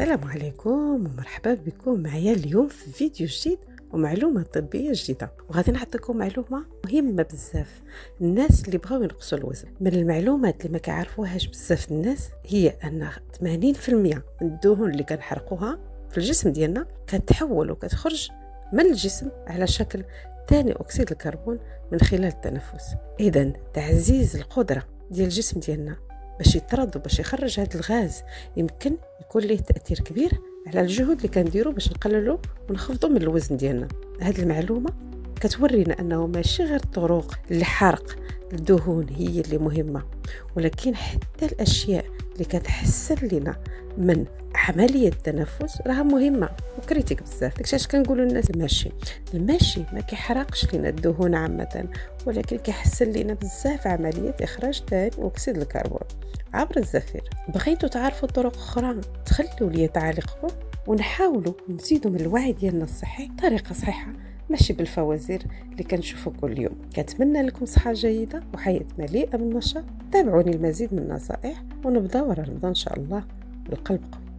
السلام عليكم ومرحبا بكم معايا اليوم في فيديو جديد ومعلومة طبية جديدة. وغادي نعطيكم معلومة مهمة بزاف. الناس اللي بغاو ينقصوا الوزن. من المعلومات اللي ما كيعرفوهاش بزاف الناس هي أن 80% من الدهون اللي كنحرقوها في الجسم ديالنا كتحول وكتخرج من الجسم على شكل ثاني أكسيد الكربون من خلال التنفس. اذا تعزيز القدرة ديال الجسم ديالنا باش يطرد وباش يخرج هذا الغاز. يمكن يكون ليه تأثير كبير على الجهد اللي كنديرو باش نقللو ونخفضو من الوزن ديالنا. هذه المعلومة كتورينا أنه ماشي غير الطرق لحرق الدهون هي اللي مهمة. ولكن حتى الأشياء اللي كتحسن لنا من عملية التنفس راها مهمة وكريتيك بزاف. داكشي اش كنقولوا للناس المشي. المشي ما كيحرقش لنا الدهون عامة ولكن كيحسن لنا بزاف عملية إخراج ثاني أكسيد الكربون. عبر الزفير. بغيتوا تعرفوا طرق أخرى تخلوا لي تعليقكم ونحاولوا نزيدوا من الوعي ديالنا الصحي بطريقة صحيحة. ماشي بالفوازير اللي كنشوفوا كل يوم. كنتمنى لكم صحة جيدة وحياة مليئة بالنشاط. تابعوني المزيد من النصائح ونبداو رمضان إن شاء الله. بالقلب قوي.